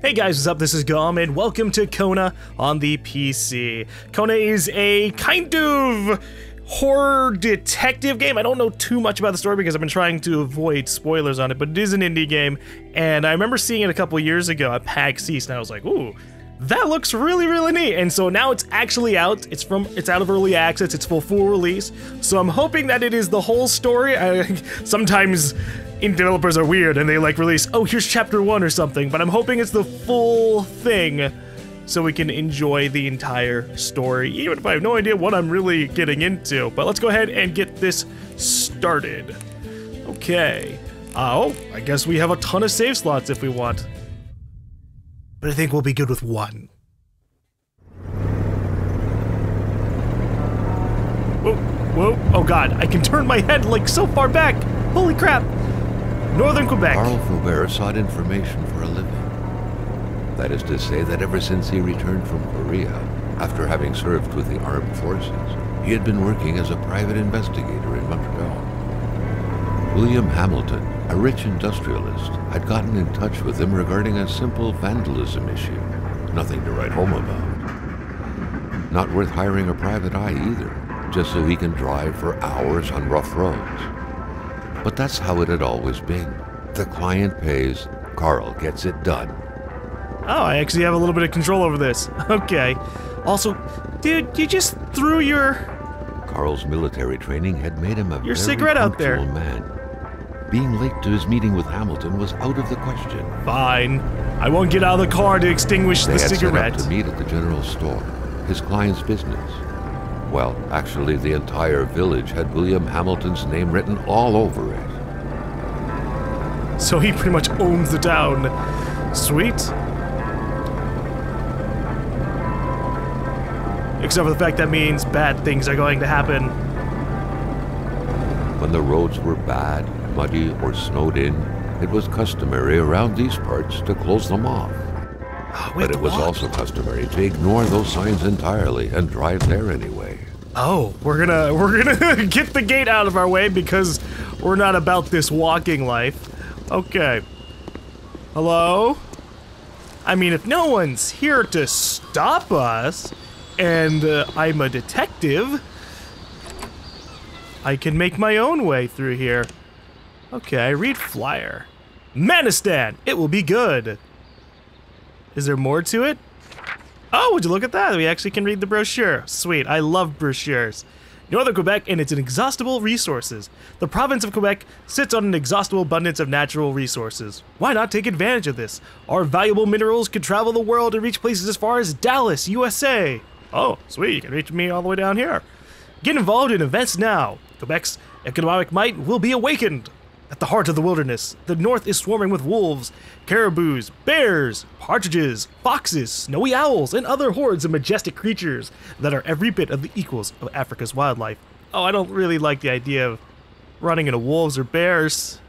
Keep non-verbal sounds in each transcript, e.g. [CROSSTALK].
Hey guys, what's up? This is GaLm, and welcome to Kona on the PC. Kona is a kind of horror detective game. I don't know too much about the story because I've been trying to avoid spoilers on it, but it is an indie game, and I remember seeing it a couple years ago at PAX East, and I was like, ooh, that looks really really neat and so now it's actually out it's from it's out of early access it's full full release so i'm hoping that it is the whole story I, [LAUGHS] sometimes in developers are weird and they like release oh here's chapter one or something but i'm hoping it's the full thing so we can enjoy the entire story even if i have no idea what i'm really getting into but let's go ahead and get this started okay oh i guess we have a ton of save slots if we want but I think we'll be good with one. Whoa, whoa, oh god, I can turn my head like so far back! Holy crap! Northern Quebec. Carl Faubert sought information for a living. That is to say that ever since he returned from Korea, after having served with the armed forces, he had been working as a private investigator in Montreal. William Hamilton, a rich industrialist, had gotten in touch with him regarding a simple vandalism issue. Nothing to write home about. Not worth hiring a private eye either, just so he can drive for hours on rough roads. But that's how it had always been. The client pays, Carl gets it done. Oh, I actually have a little bit of control over this. [LAUGHS] Okay. Also, dude, you just threw your... Carl's military training had made him a Your cigarette out there. man. Being late to his meeting with Hamilton was out of the question. Fine. I won't get out of the car to extinguish They the had cigarette. set up to meet at the general store, his client's business. Well, actually, the entire village had William Hamilton's name written all over it. So he pretty much owns the town. Sweet. Except for the fact that means bad things are going to happen. When the roads were bad, muddy, or snowed in, it was customary around these parts to close them off. We have But it was walk. also customary to ignore those signs entirely and drive there anyway. Oh, we're gonna [LAUGHS] we're gonna get the gate out of our way because we're not about this walking life. Okay. Hello? I mean, if no one's here to stop us, and uh, I'm a detective, I can make my own way through here. Okay, read flyer. Manistan! It will be good! Is there more to it? Oh, would you look at that? We actually can read the brochure. Sweet, I love brochures. Northern Quebec and its inexhaustible resources. The province of Quebec sits on an exhaustible abundance of natural resources. Why not take advantage of this? Our valuable minerals could travel the world and reach places as far as Dallas, USA. Oh, sweet, you can reach me all the way down here. Get involved in events now. Quebec's economic might will be awakened. At the heart of the wilderness, the north is swarming with wolves, caribous, bears, partridges, foxes, snowy owls, and other hordes of majestic creatures that are every bit of the equals of Africa's wildlife. Oh, I don't really like the idea of running into wolves or bears.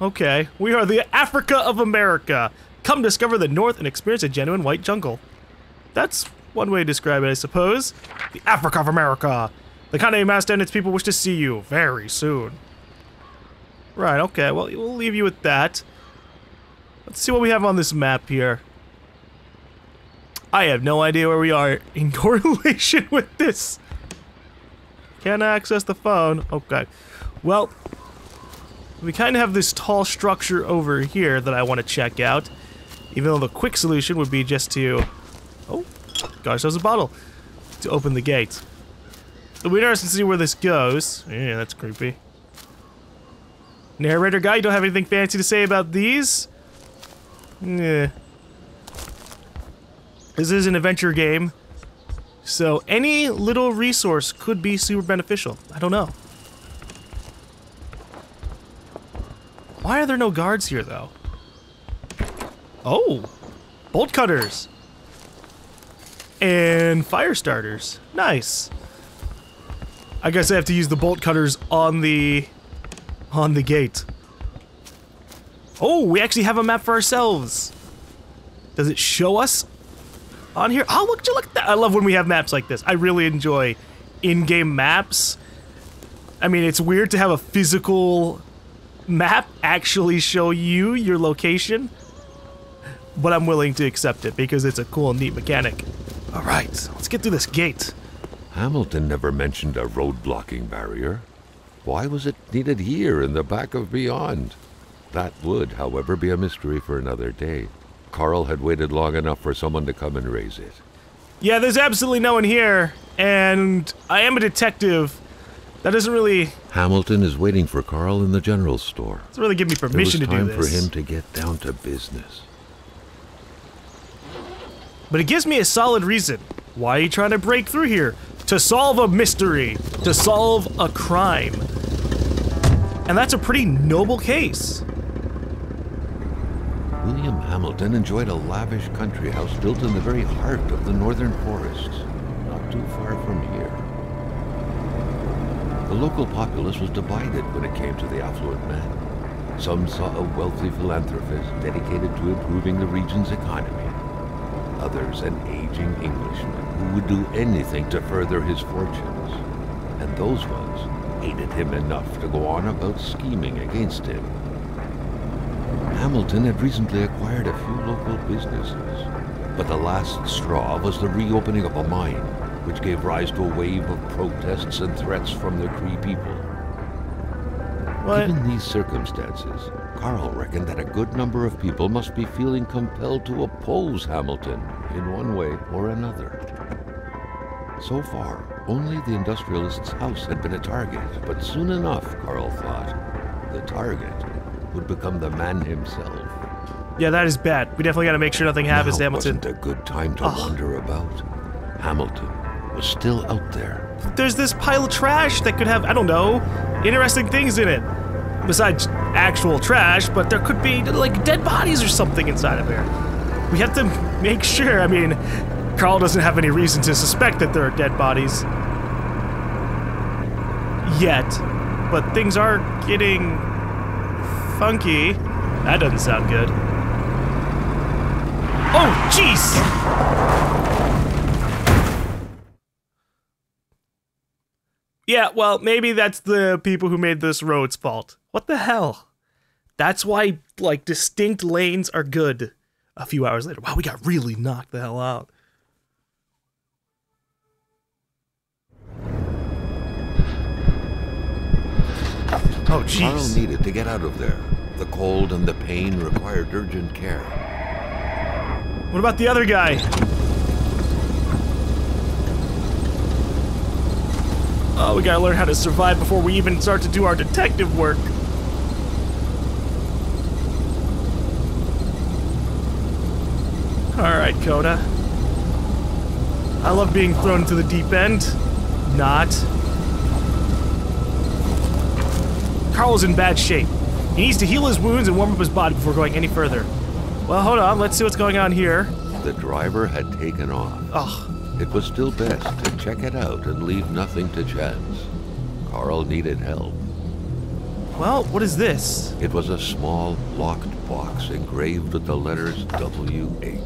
Okay, we are the Africa of America. Come discover the north and experience a genuine white jungle. That's one way to describe it, I suppose. The Africa of America. The Kane Master and its people wish to see you very soon. Right, okay, well, we'll leave you with that. Let's see what we have on this map here. I have no idea where we are [LAUGHS] in correlation with this. Can't access the phone. Okay. Well, we kind of have this tall structure over here that I want to check out. Even though the quick solution would be just to... Oh, gosh, there's a bottle. To open the gate. It'll be interesting to see where this goes. Yeah, that's creepy. Narrator guy, you don't have anything fancy to say about these? Yeah. This is an adventure game. So any little resource could be super beneficial. I don't know. Why are there no guards here though? Oh, bolt cutters. And fire starters. Nice. I guess I have to use the bolt cutters on the on the gate. Oh, we actually have a map for ourselves. Does it show us on here? Oh, look, look at that. I love when we have maps like this. I really enjoy in-game maps. I mean, it's weird to have a physical map actually show you your location. but I'm willing to accept it because it's a cool neat mechanic. All right, let's get through this gate. Hamilton never mentioned a road blocking barrier. Why was it needed here in the back of Beyond? That would, however, be a mystery for another day. Carl had waited long enough for someone to come and raise it. Yeah, there's absolutely no one here, and I am a detective. That doesn't really Hamilton is waiting for Carl in the general store. doesn't really give me permission There was permission to time do for him to get down to business. But it gives me a solid reason. Why are you trying to break through here? To solve a mystery, to solve a crime. And that's a pretty noble case. William Hamilton enjoyed a lavish country house built in the very heart of the northern forests, not too far from here. The local populace was divided when it came to the affluent man. Some saw a wealthy philanthropist dedicated to improving the region's economy. Others, an aging Englishman who would do anything to further his fortunes. And those ones hated him enough to go on about scheming against him. Hamilton had recently acquired a few local businesses, but the last straw was the reopening of a mine, which gave rise to a wave of protests and threats from the Cree people. What? Given these circumstances, Carl reckoned that a good number of people must be feeling compelled to oppose Hamilton in one way or another. So far, only the industrialist's house had been a target, but soon enough, Carl thought, the target would become the man himself. Yeah, that is bad. We definitely got to make sure nothing happens to Hamilton. wasn't a good time to Ugh. wander about. Hamilton was still out there. There's this pile of trash that could have, I don't know, interesting things in it. Besides actual trash, but there could be like dead bodies or something inside of there. We have to make sure. I mean, Carl doesn't have any reason to suspect that there are dead bodies. Yet. But things are getting funky. That doesn't sound good. Oh, jeez! Yeah, well, maybe that's the people who made this road's fault. What the hell? That's why, like, distinct lanes are good. A few hours later. Wow, we got really knocked the hell out. Oh, Carl jeez. needed to get out of there. The cold and the pain required urgent care. What about the other guy? Oh, we gotta learn how to survive before we even start to do our detective work. Alright, Coda. I love being thrown into the deep end. Not. Carl's in bad shape. He needs to heal his wounds and warm up his body before going any further. Well, hold on. Let's see what's going on here. The driver had taken off. Ugh. It was still best to check it out and leave nothing to chance. Carl needed help. Well, what is this? It was a small, locked box engraved with the letters W.H.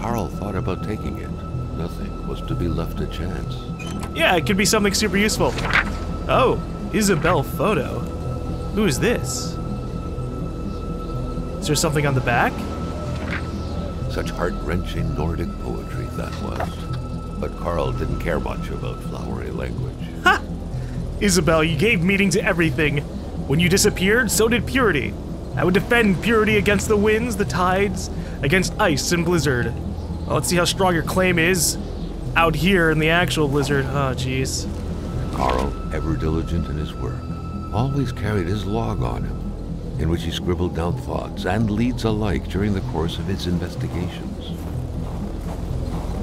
Carl thought about taking it. Nothing was to be left to chance. Yeah, it could be something super useful. Oh, Isabel photo. Who is this? Is there something on the back? Such heart-wrenching Nordic poetry that was. But Carl didn't care much about flowery language. Ha! Isabel, you gave meaning to everything. When you disappeared, so did purity. I would defend purity against the winds, the tides, against ice and blizzard. Well, let's see how strong your claim is out here in the actual blizzard. Oh, jeez. Carl, ever diligent in his work, always carried his log on him, in which he scribbled down thoughts and leads alike during the course of his investigations.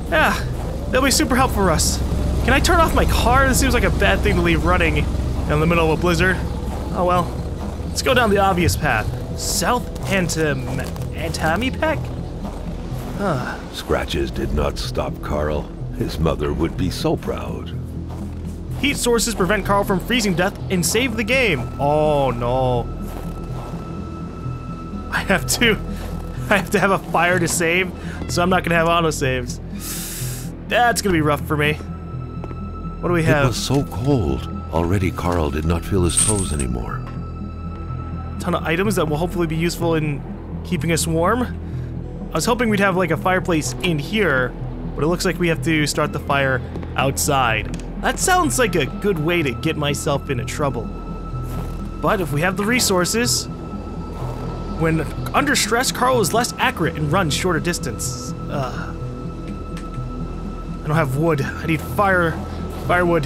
Yeah, that'll be super helpful for us. Can I turn off my car? This seems like a bad thing to leave running in the middle of a blizzard. Oh well. Let's go down the obvious path. South Antam... Antamipec? Ah. Scratches did not stop Carl. His mother would be so proud. Heat sources prevent Carl from freezing death and save the game. Oh no. I have to... I have to have a fire to save, so I'm not gonna have autosaves. That's gonna be rough for me. What do we have? It was so cold. Already Carl did not feel his toes anymore. ton of items that will hopefully be useful in keeping us warm. I was hoping we'd have like a fireplace in here, but it looks like we have to start the fire outside. That sounds like a good way to get myself into trouble. But if we have the resources, when under stress, Carl is less accurate and runs shorter distance. Uh, I don't have wood. I need fire, firewood.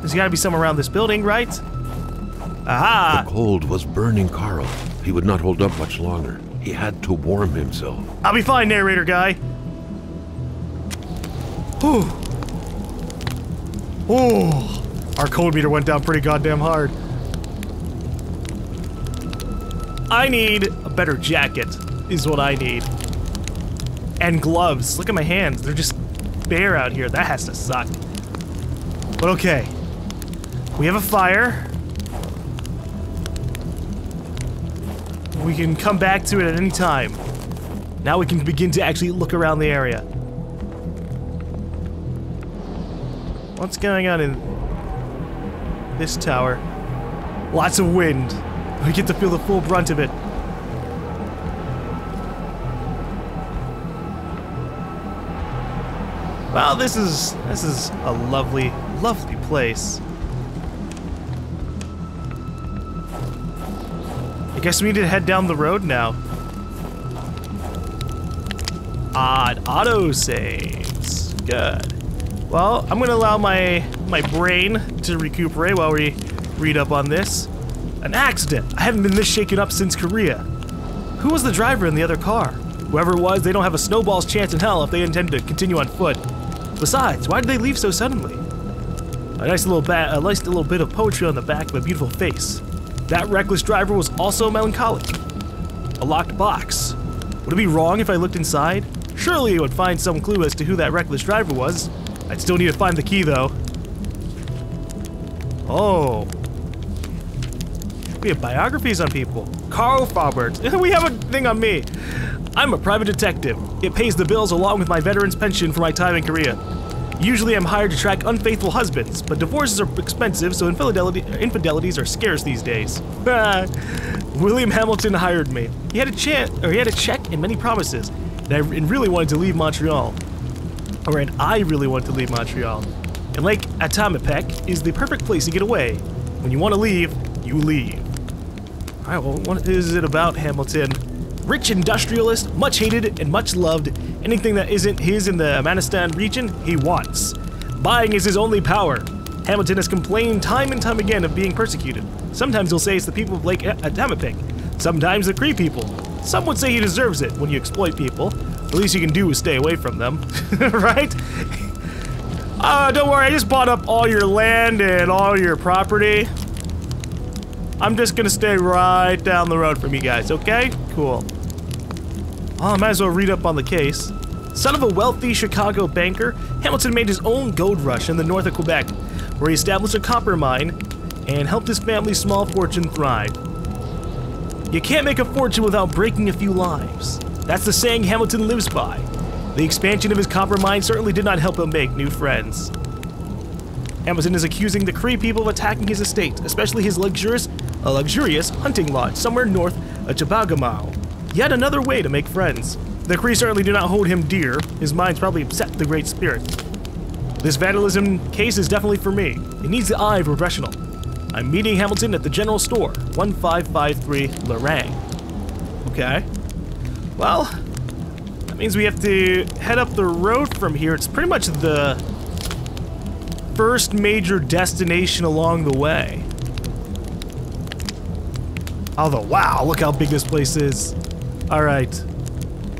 There's gotta be some around this building, right? Aha! The cold was burning Carl. He would not hold up much longer. He had to warm himself. I'll be fine, narrator guy. Whew. Oh, our cold meter went down pretty goddamn hard. I need a better jacket, is what I need. And gloves. Look at my hands. They're just bare out here. That has to suck. But okay. We have a fire. We can come back to it at any time. Now we can begin to actually look around the area. What's going on in this tower? Lots of wind. We get to feel the full brunt of it. Well, this is this is a lovely, lovely place. I guess we need to head down the road now. Odd auto saves. Good. Well, I'm gonna allow my my brain to recuperate while we read up on this. An accident. I haven't been this shaken up since Korea. Who was the driver in the other car? Whoever it was, they don't have a snowball's chance in hell if they intend to continue on foot. Besides, why did they leave so suddenly? A nice little a nice little bit of poetry on the back of a beautiful face. That reckless driver was also melancholic. A locked box. Would it be wrong if I looked inside? Surely I would find some clue as to who that reckless driver was. I'd still need to find the key though. Oh. We have biographies on people. Carl Faubert. [LAUGHS] we have a thing on me. I'm a private detective. It pays the bills along with my veteran's pension for my time in Korea. Usually I'm hired to track unfaithful husbands, but divorces are expensive, so infidelities are scarce these days. [LAUGHS] William Hamilton hired me. He had a chance, or he had a check and many promises, and I really wanted to leave Montreal. And I really want to leave Montreal. And Lake Atamipek is the perfect place to get away. When you want to leave, you leave. Alright, well, what is it about Hamilton? Rich industrialist, much hated and much loved. Anything that isn't his in the Manistan region, he wants. Buying is his only power. Hamilton has complained time and time again of being persecuted. Sometimes he'll say it's the people of Lake Atamipek. Sometimes the Cree people. Some would say he deserves it when you exploit people. The least you can do is stay away from them, [LAUGHS] right? Uh, don't worry, I just bought up all your land and all your property. I'm just gonna stay right down the road from you guys, okay? Cool. Oh, I might as well read up on the case. Son of a wealthy Chicago banker, Hamilton made his own gold rush in the north of Quebec, where he established a copper mine and helped his family's small fortune thrive. You can't make a fortune without breaking a few lives. That's the saying Hamilton lives by. The expansion of his copper mine certainly did not help him make new friends. Hamilton is accusing the Cree people of attacking his estate, especially his luxurious, uh, luxurious hunting lodge somewhere north of Chibougamau. Yet another way to make friends. The Cree certainly do not hold him dear. His mind's probably upset the Great Spirit. This vandalism case is definitely for me. It needs the eye of a professional. I'm meeting Hamilton at the general store, 1553 Lorang. Okay. Well, that means we have to head up the road from here. It's pretty much the first major destination along the way. Although, wow, look how big this place is. All right.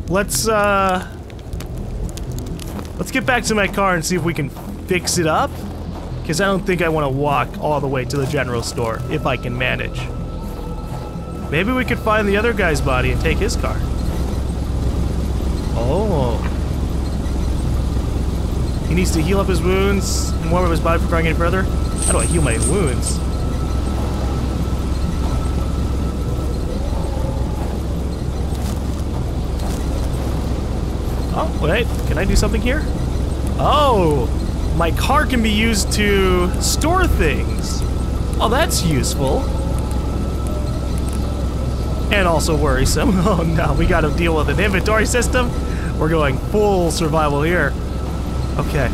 Let's, uh... Let's get back to my car and see if we can fix it up. Because I don't think I want to walk all the way to the general store, if I can manage. Maybe we could find the other guy's body and take his car. Oh. He needs to heal up his wounds and warm up his body before going any further. How do I heal my wounds? Oh, wait. Can I do something here? Oh, my car can be used to store things. Oh, that's useful. and also worrisome. [LAUGHS] Oh no, we gotta deal with an inventory system. We're going full survival here. Okay.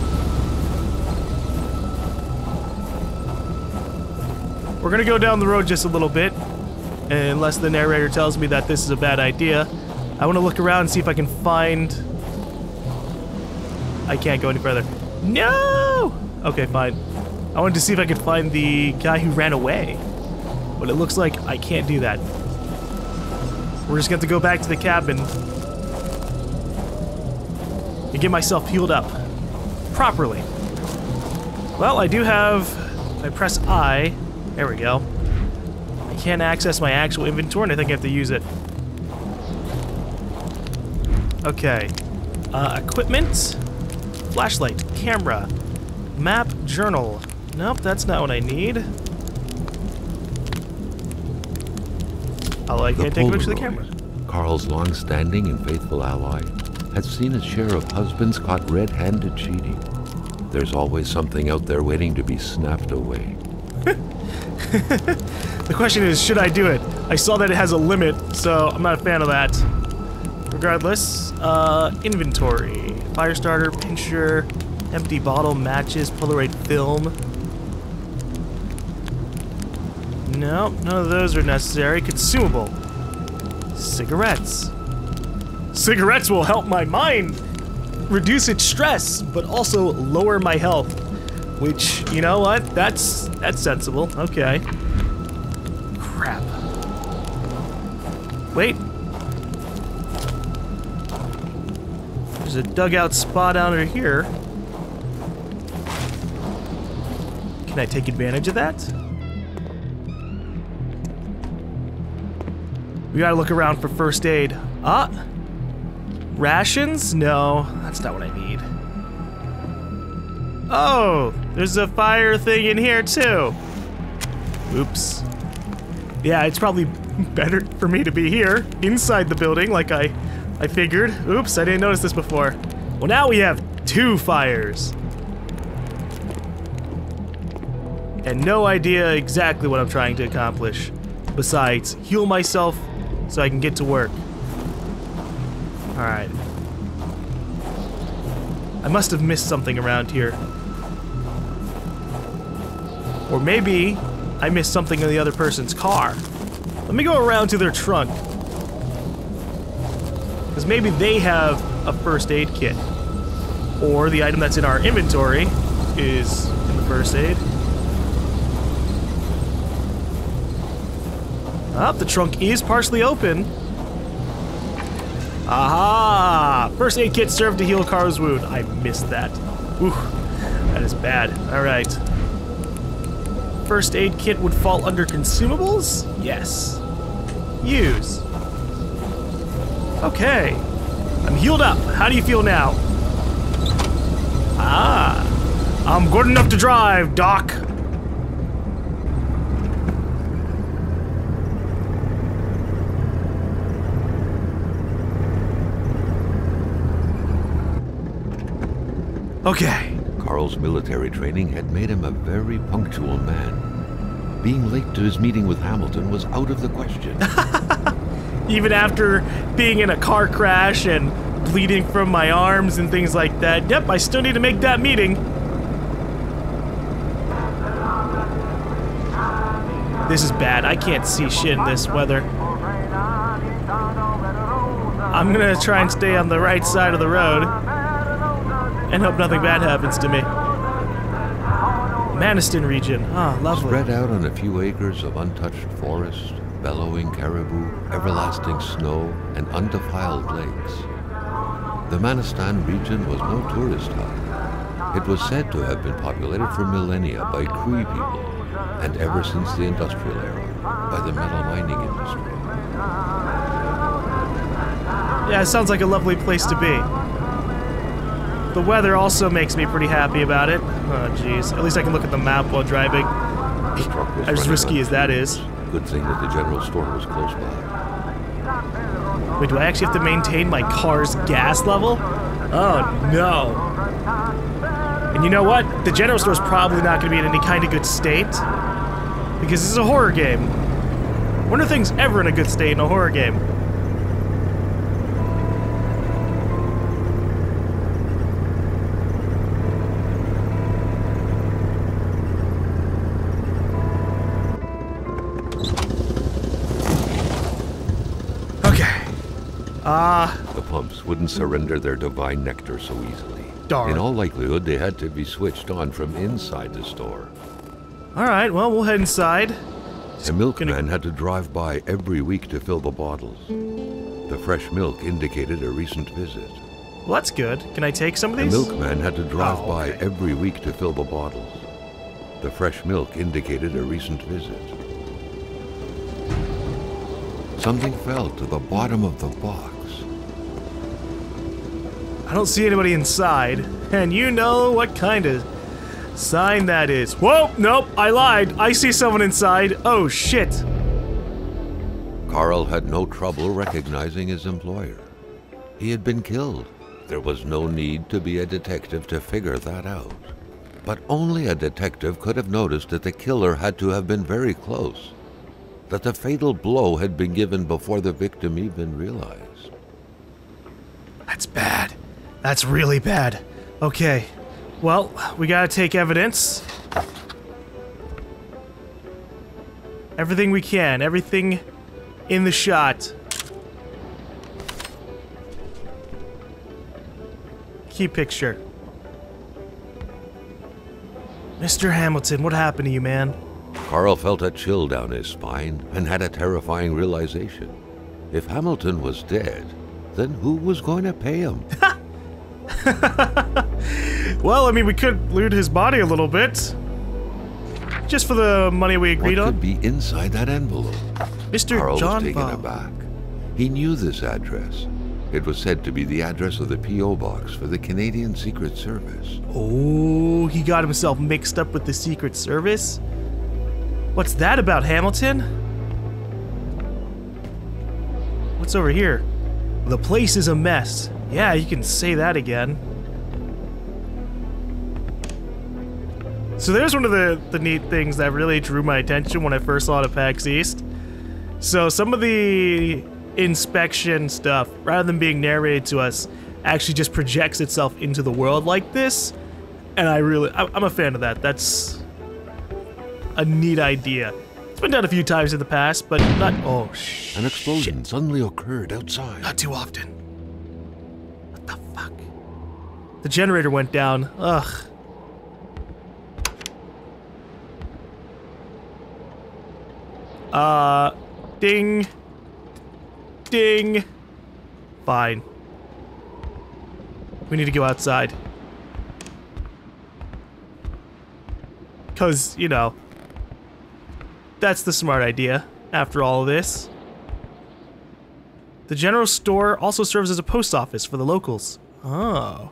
We're gonna go down the road just a little bit, unless the narrator tells me that this is a bad idea. I want to look around and see if I can find... I can't go any further. No! Okay, fine. I wanted to see if I could find the guy who ran away. But it looks like I can't do that. We're just going to go back to the cabin get myself healed up properly. Well, I do have... I press I. There we go. I can't access my actual inventory, and I think I have to use it. Okay. Uh, equipment. Flashlight. Camera. Map. Journal. Nope, that's not what I need. Oh, I can't take a picture of the camera. Carl's long-standing and faithful ally, has seen its share of husbands caught red-handed cheating. There's always something out there waiting to be snapped away. [LAUGHS] the question is, should I do it? I saw that it has a limit, so I'm not a fan of that. Regardless, uh, inventory. Fire starter, pincher, empty bottle, matches, Polaroid film. No, none of those are necessary. Consumable. Cigarettes. Cigarettes will help my mind reduce its stress, but also lower my health. Which, you know what? That's that's sensible. Okay. Crap. Wait. There's a dugout spot under here. Can I take advantage of that? We gotta look around for first aid. Ah! Rations? No, that's not what I need. Oh, there's a fire thing in here too. Oops. Yeah, it's probably [LAUGHS] better for me to be here, inside the building, like I, I figured. Oops, I didn't notice this before. Well, now we have two fires. And no idea exactly what I'm trying to accomplish. Besides, heal myself so I can get to work. Alright. I must have missed something around here. Or maybe I missed something in the other person's car. Let me go around to their trunk. Because maybe they have a first aid kit. Or the item that's in our inventory is in the first aid. Ah, the trunk is partially open. Aha! First aid kit served to heal Carl's wound. I missed that. Ooh, that is bad. All right. First aid kit would fall under consumables? Yes. Use. Okay. I'm healed up. How do you feel now? Ah. I'm good enough to drive, Doc. Okay. Carl's military training had made him a very punctual man. Being late to his meeting with Hamilton was out of the question. [LAUGHS] Even after being in a car crash and bleeding from my arms and things like that, yep, I still need to make that meeting. This is bad. I can't see shit in this weather. I'm gonna try and stay on the right side of the road and hope nothing bad happens to me. Manistan region. Ah, lovely. Spread out on a few acres of untouched forest, bellowing caribou, everlasting snow, and undefiled lakes. The Manistan region was no tourist hub. It was said to have been populated for millennia by Cree people, and ever since the industrial era, by the metal mining industry. Yeah, it sounds like a lovely place to be. The weather also makes me pretty happy about it. Oh, jeez. At least I can look at the map while driving. The truck was As risky as that is. Good thing that the general store was close by. Wait, do I actually have to maintain my car's gas level? Oh, no. And you know what? The general store's probably not going to be in any kind of good state. Because this is a horror game. When are things ever in a good state in a horror game? Ah, The pumps wouldn't surrender their divine nectar so easily. Darn. In all likelihood, they had to be switched on from inside the store. all right. Well, we'll head inside. A milkman had to drive by every week to fill the bottles. The fresh milk indicated a recent visit. Well, that's good. Can I take some of these? The milkman had to drive Oh, by every week to fill the bottles. The fresh milk indicated a recent visit. Something fell to the bottom of the box. I don't see anybody inside, and you know what kind of sign that is. Whoa, nope, I lied. I see someone inside. Oh shit. Carl had no trouble recognizing his employer. He had been killed. There was no need to be a detective to figure that out. But only a detective could have noticed that the killer had to have been very close, that the fatal blow had been given before the victim even realized. That's bad. That's really bad. Okay. Well, we gotta take evidence. Everything we can. Everything in the shot. Key picture. Mr. Hamilton, what happened to you, man? Carl felt a chill down his spine and had a terrifying realization. If Hamilton was dead, then who was going to pay him? [LAUGHS] [LAUGHS] Well, I mean, we could loot his body a little bit. Just for the money we What agreed could on. be inside that envelope? Mr. Carl John was taken Bob. aback. He knew this address. It was said to be the address of the P.O. box for the Canadian Secret Service. Oh, he got himself mixed up with the Secret Service? What's that about, Hamilton? What's over here? The place is a mess. Yeah, you can say that again. So there's one of the, the neat things that really drew my attention when I first saw it at PAX East. So some of the inspection stuff, rather than being narrated to us, actually just projects itself into the world like this. And I really, I'm a fan of that. That's a neat idea. It's been done a few times in the past, but not. Oh, sh- An explosion suddenly occurred outside. Not too often. What the fuck? The generator went down. Ugh. Uh, ding. Ding. Fine. We need to go outside. Because, you know, that's the smart idea after all this. The general store also serves as a post office for the locals. Oh.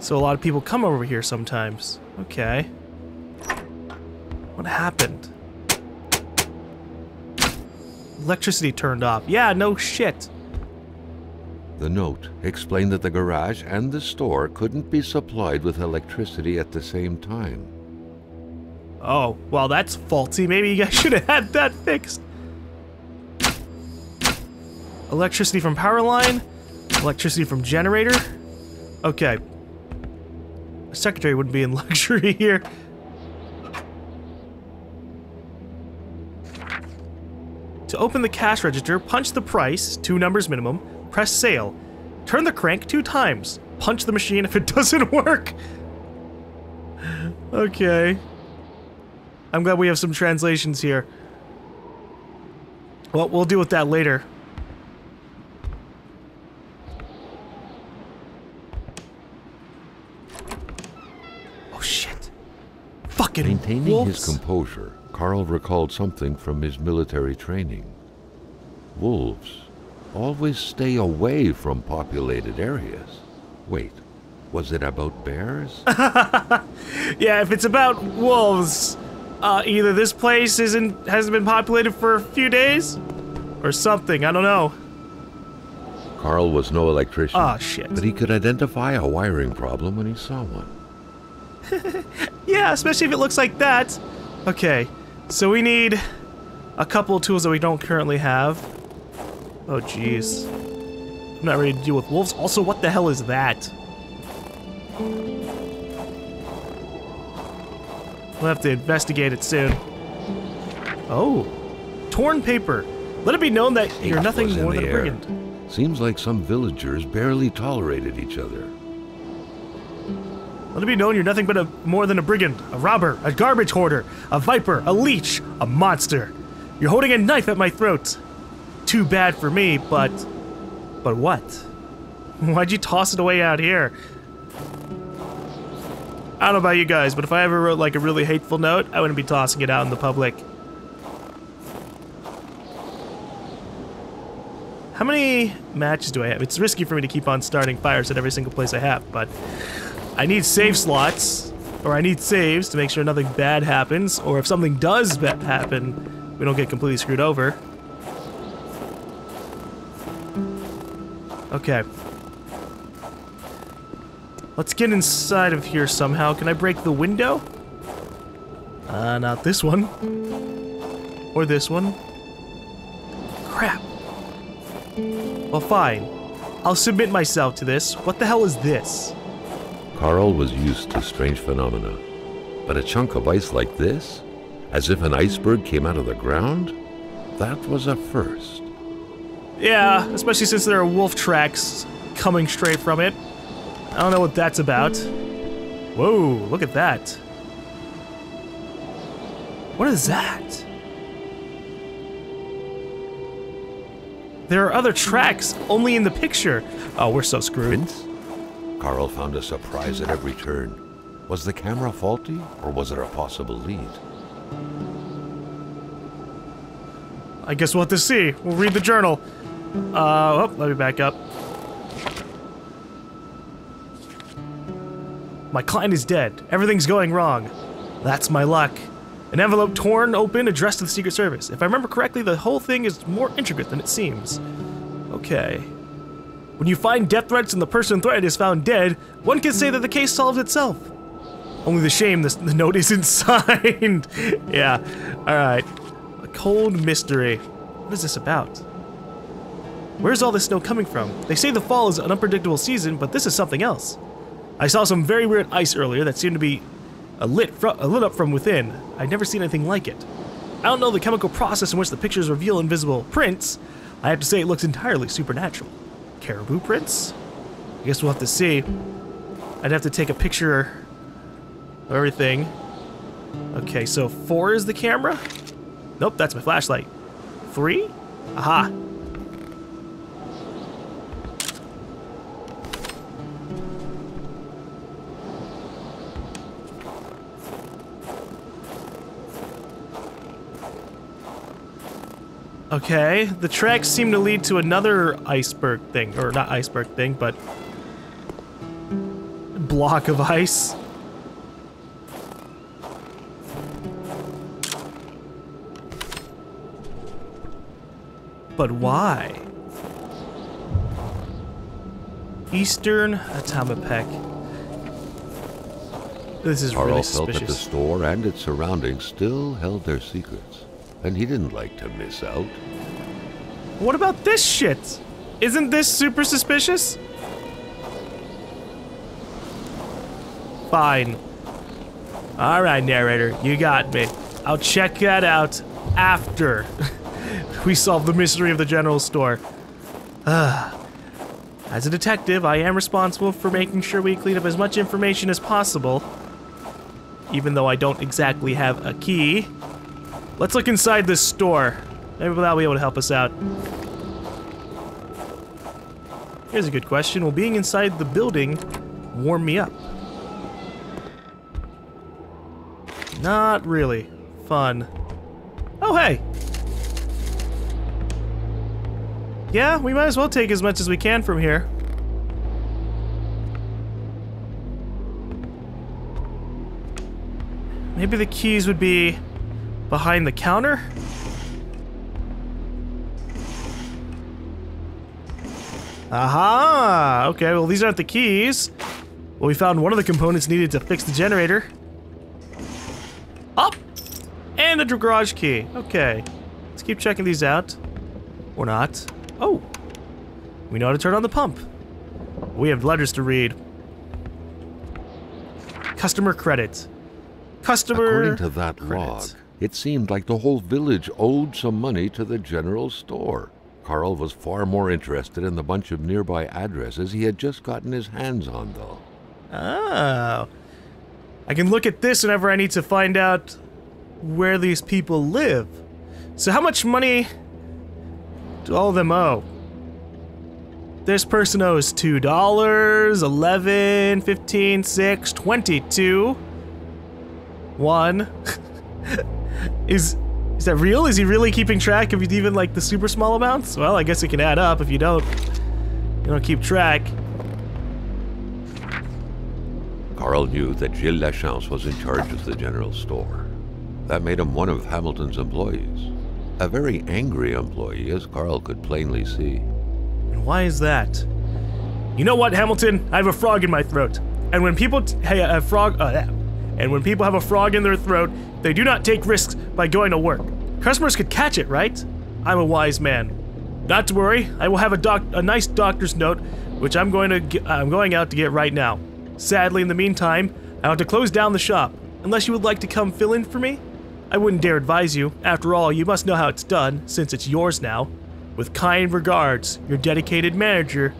So a lot of people come over here sometimes. Okay. What happened? Electricity turned off. Yeah, no shit. The note explained that the garage and the store couldn't be supplied with electricity at the same time. Oh, well, that's faulty. Maybe you guys [LAUGHS] should have had that fixed. Electricity from power line, electricity from generator. Okay. A secretary wouldn't be in [LAUGHS] luxury here. To open the cash register, punch the price, two numbers minimum, press sale. Turn the crank two times. Punch the machine if it [LAUGHS] doesn't work. [LAUGHS] Okay. I'm glad we have some translations here. Well, we'll deal with that later. Oh shit. Fucking Maintaining wolves. his composure, Carl recalled something from his military training. Wolves always stay away from populated areas. Wait, was it about bears? [LAUGHS] Yeah, if it's about wolves, uh, either this place isn't hasn't been populated for a few days, or something. I don't know. Carl was no electrician, Ah, shit. but he could identify a wiring problem when he saw one. [LAUGHS] Yeah, especially if it looks like that. Okay, so we need a couple of tools that we don't currently have. Oh, jeez. I'm not ready to deal with wolves. Also, what the hell is that? We'll have to investigate it soon. Oh, torn paper. Let it be known that you're nothing more than a brigand. Seems like some villagers barely tolerated each other. Let it be known you're nothing but a more than a brigand, a robber, a garbage hoarder, a viper, a leech, a monster. You're holding a knife at my throat. Too bad for me, but but what? [LAUGHS] Why'd you toss it away out here? I don't know about you guys, but if I ever wrote like a really hateful note, I wouldn't be tossing it out in the public. How many matches do I have? It's risky for me to keep on starting fires at every single place I have, but I need save slots, or I need saves to make sure nothing bad happens, or if something does happen, we don't get completely screwed over. Okay. Let's get inside of here somehow. Can I break the window? Uh, not this one. Or this one. Crap. Well, fine. I'll submit myself to this. What the hell is this? Carl was used to strange phenomena. But a chunk of ice like this? As if an iceberg came out of the ground? That was a first. Yeah, especially since there are wolf tracks coming straight from it. I don't know what that's about. Whoa, look at that. What is that? There are other tracks only in the picture. Oh, we're so screwed. Prince? Carl found a surprise at every turn. Was the camera faulty, or was it a possible lead? I guess we'll have to see. We'll read the journal. Uh, oh, let me back up. My client is dead. Everything's going wrong. That's my luck. An envelope torn open addressed to the Secret Service. If I remember correctly, the whole thing is more intricate than it seems. Okay. When you find death threats and the person threatened is found dead, one can say that the case solves itself. Only the shame this, the note isn't [LAUGHS] signed. yeah, alright. A cold mystery. What is this about? Where's all this snow coming from? They say the fall is an unpredictable season, but this is something else. I saw some very weird ice earlier that seemed to be a lit, uh, lit up from within. I'd never seen anything like it. I don't know the chemical process in which the pictures reveal invisible prints. I have to say it looks entirely supernatural. Caribou prints? I guess we'll have to see. I'd have to take a picture of everything. Okay, so four is the camera? Nope, that's my flashlight. Three? Aha. Okay, the tracks seem to lead to another iceberg thing, or not iceberg thing, but block of ice. But why? Eastern Atamipek. This is Carl really felt that the store and its surroundings still held their secrets, and he didn't like to miss out. What about this shit? Isn't this super suspicious? Fine. Alright, narrator, you got me. I'll check that out after [LAUGHS] we solve the mystery of the general store. Ah. As a detective, I am responsible for making sure we clean up as much information as possible. Even though I don't exactly have a key. Let's look inside this store. Maybe that'll be able to help us out. Here's a good question. Will being inside the building warm me up? Not really. Fun. Oh, hey! Yeah, we might as well take as much as we can from here. Maybe the keys would be behind the counter? Aha! Okay, well, these aren't the keys. Well, we found one of the components needed to fix the generator. Up! And a garage key. Okay. Let's keep checking these out. Or not. Oh! We know how to turn on the pump. We have letters to read. Customer credit. Customer According to that credit. log, it seemed like the whole village owed some money to the general store. Carl was far more interested in the bunch of nearby addresses he had just gotten his hands on, though. Oh. I can look at this whenever I need to find out where these people live. So how much money do all of them owe? This person owes $2, 11, 15, 6, 22. 1. [LAUGHS] is is that real? Is he really keeping track of even like the super small amounts? Well, I guess it can add up if you don't you don't keep track. Carl knew that Gilles Lachance was in charge of the general store. That made him one of Hamilton's employees. A very angry employee, as Carl could plainly see. And why is that? You know what, Hamilton? I have a frog in my throat. And when people t- hey, a frog, uh. And when people have a frog in their throat, they do not take risks by going to work. Customers could catch it, right? I'm a wise man. Not to worry, I will have a doc, a nice doctor's note, which I'm going to, I'm going out to get right now. Sadly, in the meantime, I have to close down the shop. Unless you would like to come fill in for me, I wouldn't dare advise you. After all, you must know how it's done, since it's yours now. With kind regards, your dedicated manager,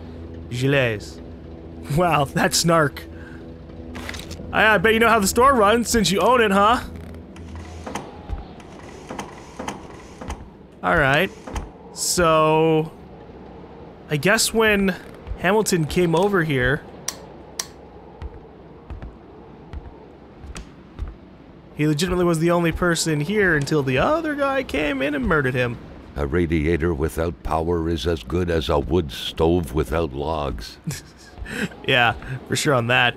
Gilles. Wow, that snark. I, I bet you know how the store runs since you own it, huh? Alright. So. I guess when Hamilton came over here. He legitimately was the only person here until the other guy came in and murdered him. A radiator without power is as good as a wood stove without logs. [LAUGHS] Yeah, for sure on that.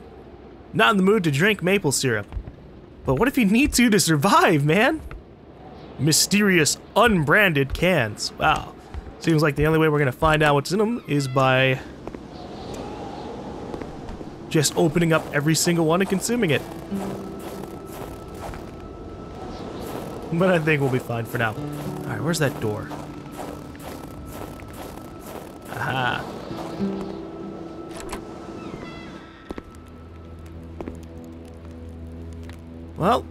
Not in the mood to drink maple syrup. But what if you need to to survive, man? Mysterious, unbranded cans. Wow. Seems like the only way we're gonna find out what's in them is by just opening up every single one and consuming it. But I think we'll be fine for now. Alright, where's that door? Aha. Well,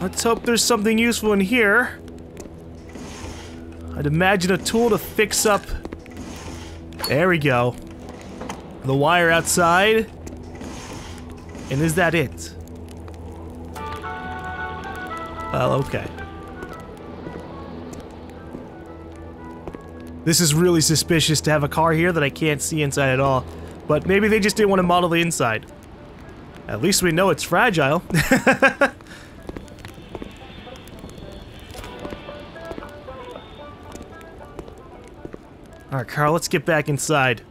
let's hope there's something useful in here. I'd imagine a tool to fix up... There we go. The wire outside. And is that it? Well, okay. This is really suspicious to have a car here that I can't see inside at all. But maybe they just didn't want to model the inside. At least we know it's fragile. [LAUGHS] Alright, Carl, let's get back inside.